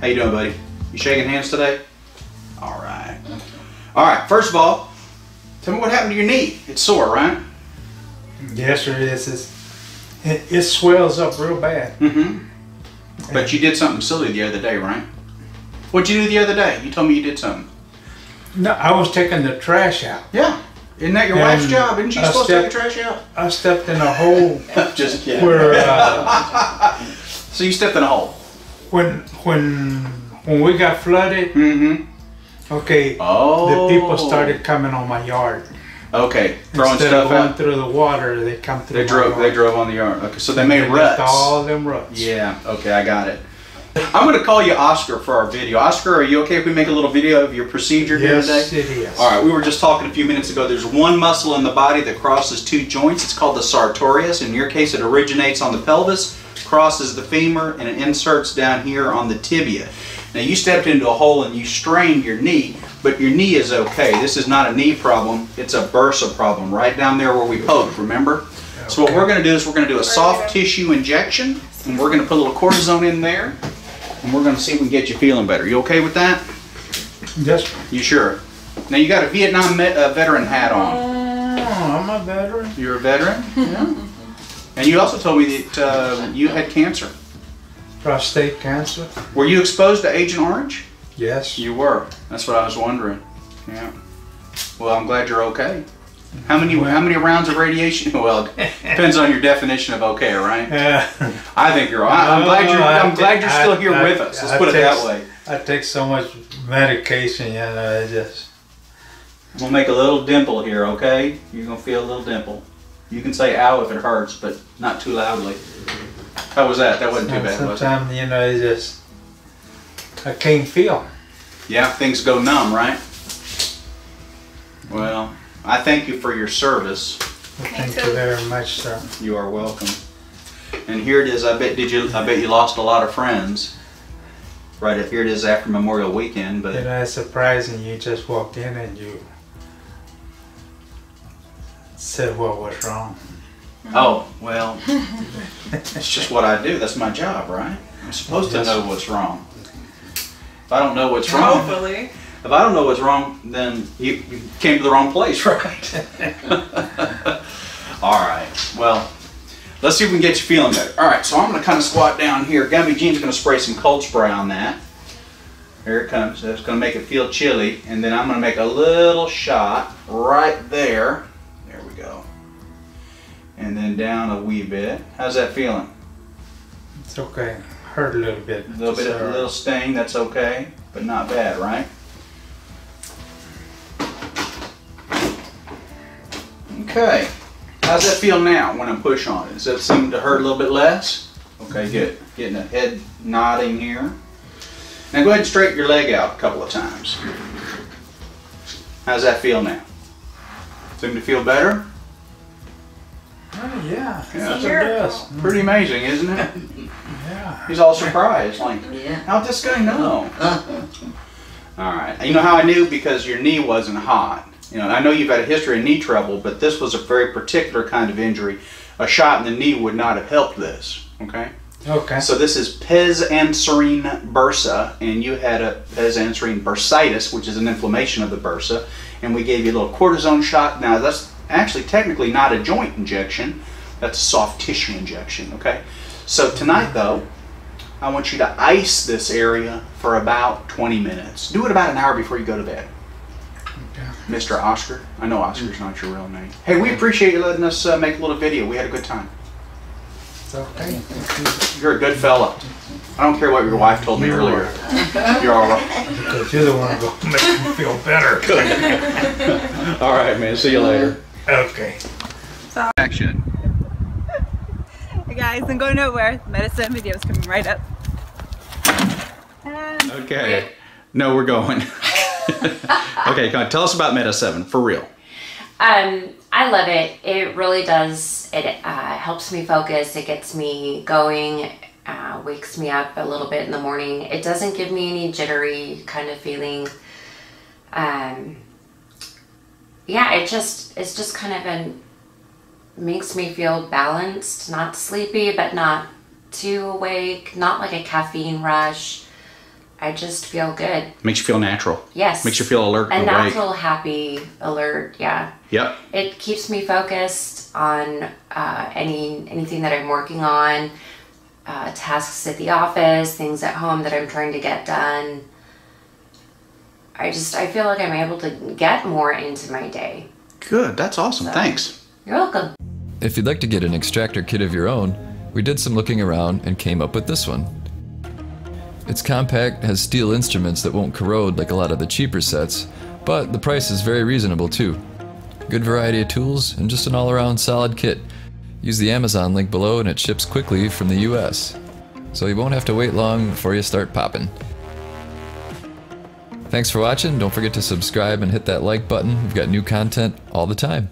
How you doing, buddy? You shaking hands today? All right. All right. First of all, tell me what happened to your knee. It's sore, right? Yes, it is. It's, it, it swells up real bad. Mm-hmm. But you did something silly the other day, right? What'd you do the other day? You told me you did something. No, I was taking the trash out. Yeah. Isn't that your And wife's job? Isn't she I supposed to take the trash out? I stepped in a hole Just kidding. where uh, So you stepped in a hole. When when when we got flooded. Mm-hmm. Okay, Oh. the people started coming on my yard. Okay. Throwing Instead stuff of going out. through the water, they come through. They drove. yard. They drove on the yard. Okay. So they made ruts. all them ruts. Yeah, okay, I got it. I'm gonna call you Oscar for our video. Oscar, are you okay if we make a little video of your procedure here Yes, today? it is. All right, we were just talking a few minutes ago. There's one muscle in the body that crosses two joints. It's called the sartorius. In your case, it originates on the pelvis, crosses the femur, and it inserts down here on the tibia. Now, you stepped into a hole and you strained your knee, but your knee is okay. This is not a knee problem, it's a bursa problem, right down there where we poked, remember? So what we're going to do is we're going to do a soft tissue injection, and we're going to put a little cortisone in there, and we're going to see if we can get you feeling better. You okay with that? Yes. You sure? Now you got a Vietnam me- uh, veteran hat on. Oh, I'm a veteran. You're a veteran. Yeah. And you also told me that uh, you had cancer. Prostate cancer. Were you exposed to Agent Orange? Yes. You were. That's what I was wondering. Yeah. Well, I'm glad you're okay. How many how many rounds of radiation? Well, it depends on your definition of okay, right? Uh, I think you're. I, I'm glad you're. I'm glad you're still here I- with us. Let's I put it take- that way. I take so much medication, you know, I just. I'm gonna make a little dimple here, okay? You're gonna feel a little dimple. You can say "ow" if it hurts, but not too loudly. How was that? That wasn't too bad, was it? Sometimes, you know, it just. I can't feel. Yeah, things go numb, right? Well, I thank you for your service. Thank you very much, sir. You are welcome. And here it is. I bet did you? I bet you lost a lot of friends. Right up here it is after Memorial Weekend, But You but know, it's surprising you just walked in and you said what was wrong. oh well, it's just what I do. That's my job, right? I'm supposed to know what's wrong. If I don't know what's wrong, Hopefully. If I don't know what's wrong, then you, you came to the wrong place, right? All right. Well, let's see if we can get you feeling better. All right. So I'm going to kind of squat down here. Gummy Jean's going to spray some cold spray on that. Here it comes. That's going to make it feel chilly, and then I'm going to make a little shot right there. There we go. And then down a wee bit. How's that feeling? It's okay. Hurt a little bit. A little bit of a little sting. That's okay, but not bad, right? Okay. How's that feel now when I'm push on it? Does that seem to hurt a little bit less? Okay, good. Getting a head nodding here. Now go ahead and straighten your leg out a couple of times. How's that feel now? Seem to feel better? Oh, yeah. Yeah. Yes, it does. Pretty amazing, isn't it? Yeah. He's all surprised, like, Yeah. how'd this guy know? Uh-huh. All right. You know how I knew because your knee wasn't hot. You know, I know you've had a history of knee trouble, but this was a very particular kind of injury. A shot in the knee would not have helped this. Okay. Okay. So this is pes-anserine bursa, and you had a pes-anserine bursitis, which is an inflammation of the bursa, and we gave you a little cortisone shot. Now that's actually technically not a joint injection; that's a soft tissue injection. Okay. So tonight, though, I want you to ice this area for about 20 minutes. Do it about an hour before you go to bed. Okay. Mr. Oscar. I know Oscar's not your real name. Hey, we appreciate you letting us uh, make a little video. We had a good time. It's okay. You're a good fella. I don't care what your wife told me You earlier. You're all right. Because you're the one who make me feel better. All right, man. See you later. Okay. Action. Hey guys, I'm going nowhere. Medicine videos coming right up. And Okay. No, we're going. okay, on. Tell us about Meta 7 for real. Um, I love it. It really does. It uh, helps me focus. It gets me going. Uh, wakes me up a little bit in the morning. It doesn't give me any jittery kind of feeling. Um, yeah, it just it's just kind of an makes me feel balanced, not sleepy, but not too awake. Not like a caffeine rush. I just feel good. Makes you feel natural. Yes. Makes you feel alert a and awake. natural, happy, alert. Yeah. Yep. It keeps me focused on uh, any anything that I'm working on, uh, tasks at the office, things at home that I'm trying to get done. I just I feel like I'm able to get more into my day. Good. That's awesome. So- Thanks. You're welcome. If you'd like to get an extractor kit of your own, we did some looking around and came up with this one. It's compact, has steel instruments that won't corrode like a lot of the cheaper sets, but the price is very reasonable too. Good variety of tools and just an all around solid kit. Use the Amazon link below and it ships quickly from the US. So you won't have to wait long before you start popping. Thanks for watching. Don't forget to subscribe and hit that like button. We've got new content all the time.